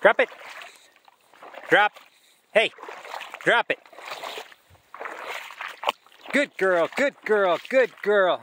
Drop it. Drop. Hey, drop it. Good girl, good girl, good girl.